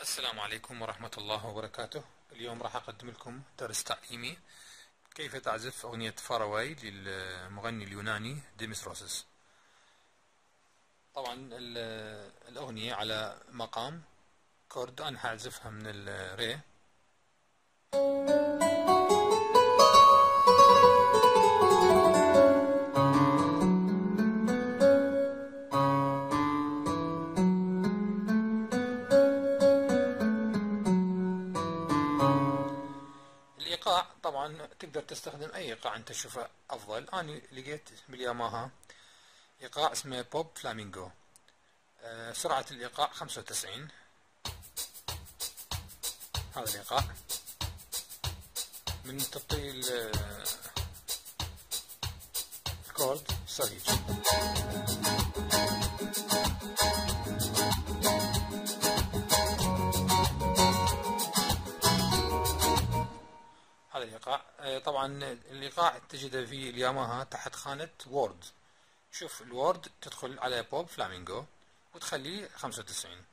السلام عليكم ورحمة الله وبركاته. اليوم راح أقدم لكم درس تعليمي. كيف تعزف أغنية Far Away للمغني اليوناني ديميس روسس؟ طبعا الأغنية على مقام كرد. أنا حأعزفها من الري طبعا تقدر تستخدم أي إيقاع أنت تشوفه أفضل. أنا لقيت بالياماها إيقاع اسمه Pop Flamenco. أه سرعة خمسة وتسعين. هذا الإيقاع. من تبديل ال chord يصير طبعا الإيقاع تجده في الياماها تحت خانة World شوف ال World تدخل على Pop Flamenco وتخليه خمسة وتسعين.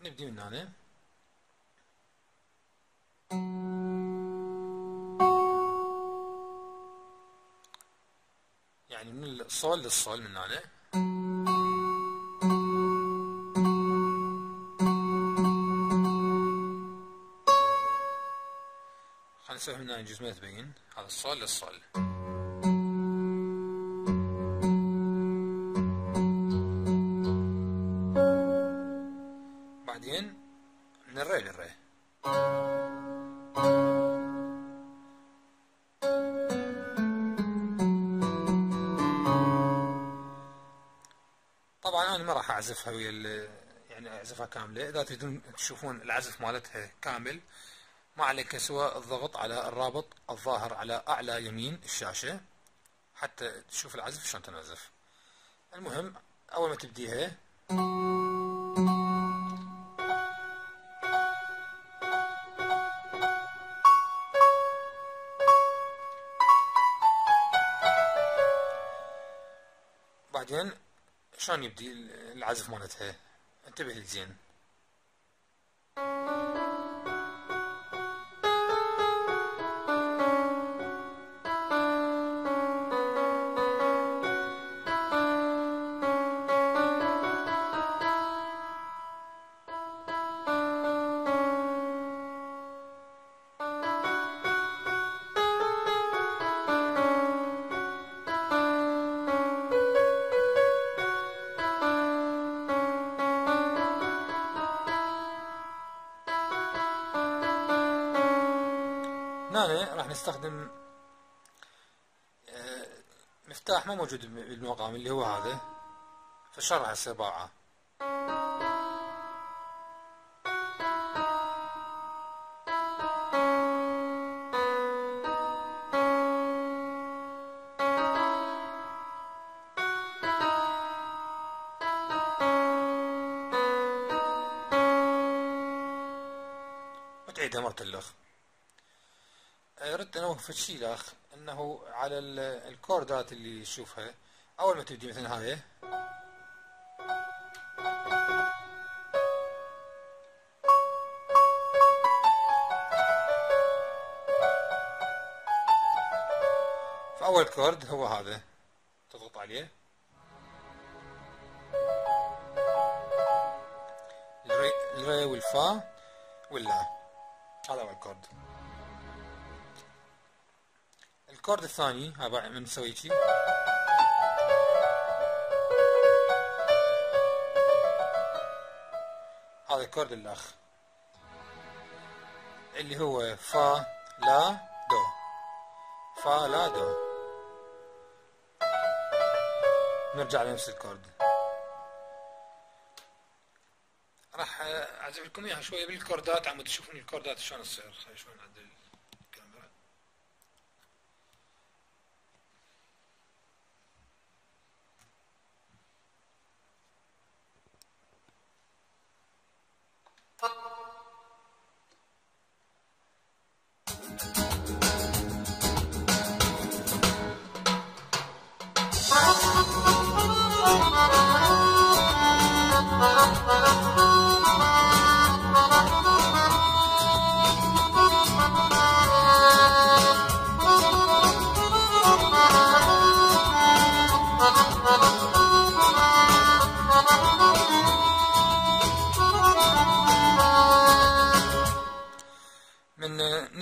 نبدي من هنا. يعني من الصول للصول من هنا. خلينا نسوي هنا يجوز ما تبين هذا الصول للصول بعدين من الري للري طبعا أنا ما راح أعزفها ويا يعني أعزفها كاملة. إذا تريدون تشوفون العزف مالتها كامل ما عليك سوى الضغط على الرابط الظاهر على أعلى يمين الشاشة. حتى تشوف العزف شلون تنعزف. المهم أول ما تبديها بعدين شلون يبدي العزف مالتها؟ انتبه زين هنا راح نستخدم آه، مفتاح ما موجود بالمقام اللي هو هذا. فشرح باعه وتعيدها مرة الأخ ردت انوه في الشيء الاخ أنه على ال- الكوردات اللي تشوفها أول ما تبدي مثل هاي. فأول كورد هو هذا. تضغط عليه. الري والفا واللا. هذا أول chord. ال chord الثاني هذا من نسوي شي هذا ال chord الآخر اللي هو فا لا دو فا لا دو نرجع لنفس الكورد راح اعزف لكم اياها شوية بالكوردات عم تشوفون الكوردات شلون تصير؟ شلون نعدل.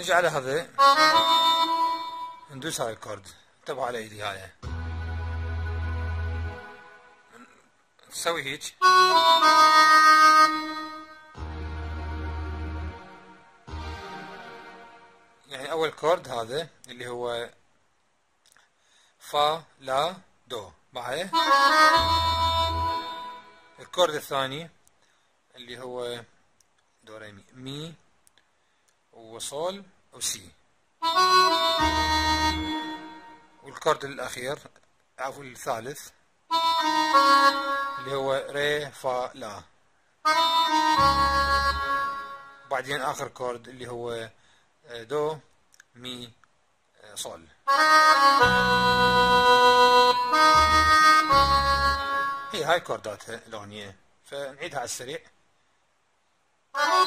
نجي على هذا ندوس هاي ال chord. انتبهوا على إيدي هاي. نسوي هيك. يعني أول chord هذا اللي هو فا لا دو. معي؟ ال chord الثاني اللي هو دو ري مي. مي. وصول. وسي وال chord الأخير عفوا الثالث اللي هو ري فا لا. بعدين آخر chord اللي هو دو مي صول. هي هاي كورداتها الأغنية فنعيدها على السريع. هاي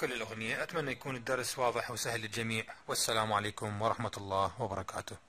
كل الأغنية أتمنى يكون الدرس واضح وسهل للجميع. والسلام عليكم ورحمة الله وبركاته.